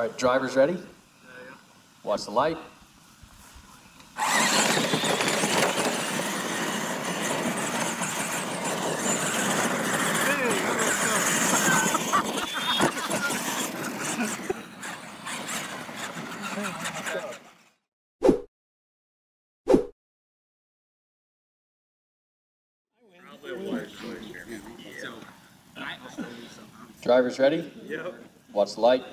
All right, drivers ready? Watch the light. Drivers ready? Yep. Watch the light.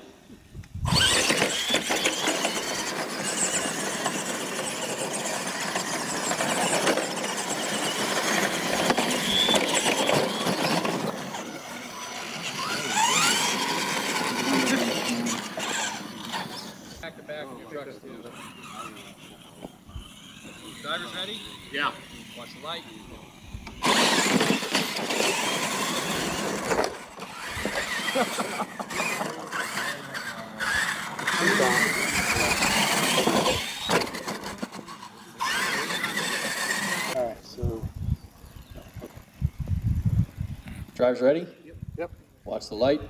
Drivers ready? Yeah. Watch the light. All right, so Drivers ready? Yep. Watch the light.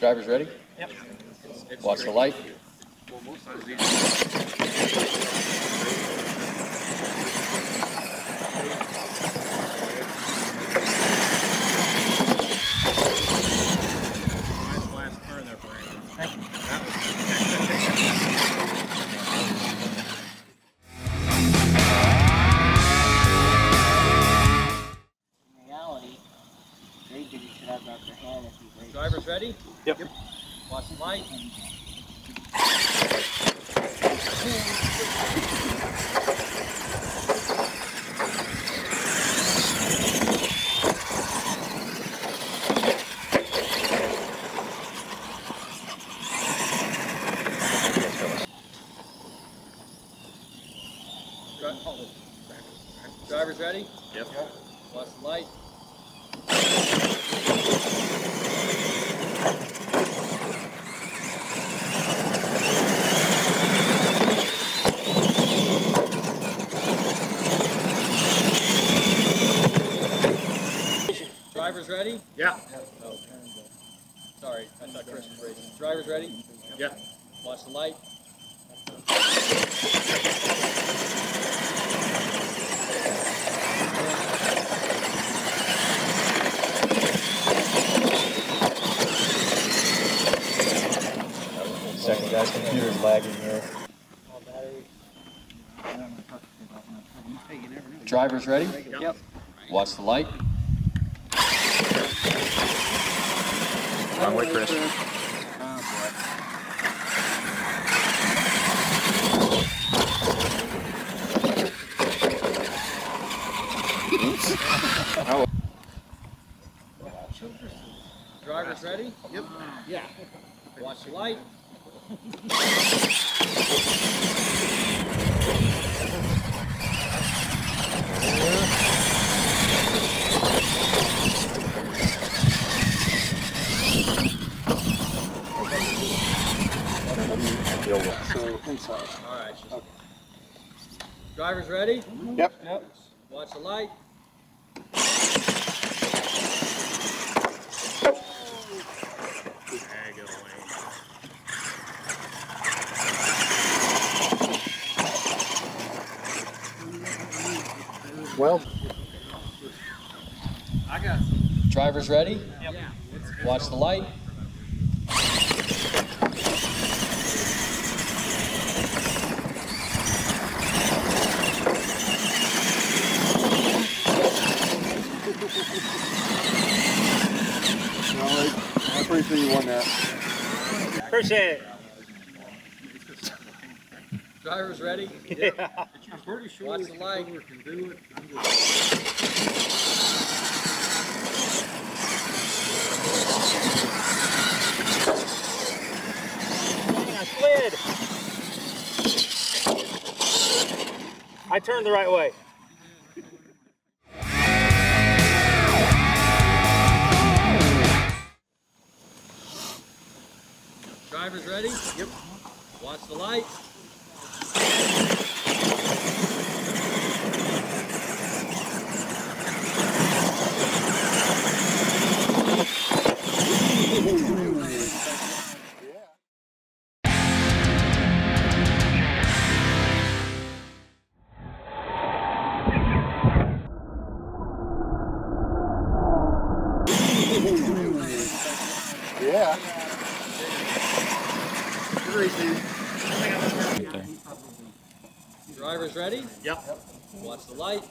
Drivers ready? Yep. Watch the light. Nice last Oh, ready? Yep. Watch the light. Dri- hold it. Drivers ready? Yep. Watch the light. Drivers ready? Yeah. Oh, sorry, I thought Chris was racing. Drivers ready? Yeah. Watch the light. Second guy's computer's lagging here. Drivers ready? Yep. Watch the light. Wrong way, Chris. Drivers ready? Yep. Yeah. Watch the light. So inside. All right. Drivers ready? Yep. Yep. Watch the light. There you go, Wayne. Well, Drivers ready? Yep. Watch the light. no, I- I'm pretty sure you won that. Appreciate it. Drivers ready? Yeah. I'm pretty sure Watch the light. can do it. I slid. I turned the right way. Ready? Yep. Watch the light. Yeah. Drivers ready? Yep. Watch the light.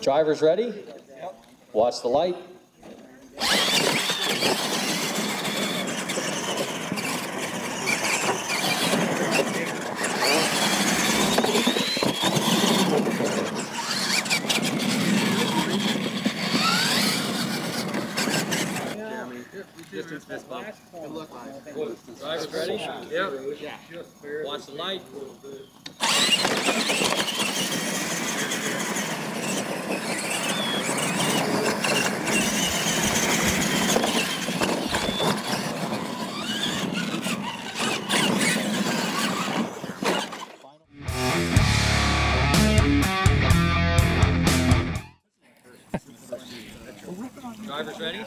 Drivers ready? Watch the light. Drivers ready? Yep. Watch the light. Drivers ready?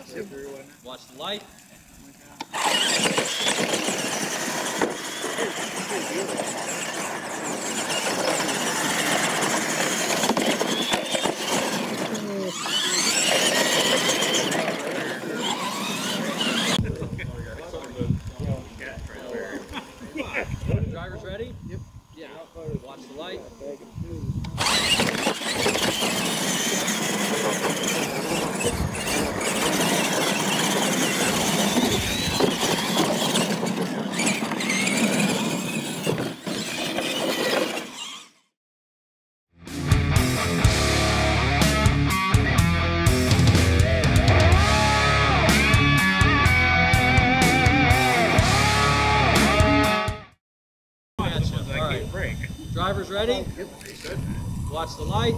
Watch the light. Drivers ready? Yep. Yeah. Watch the light. Break. Drivers ready? Oh, yep. Watch the light.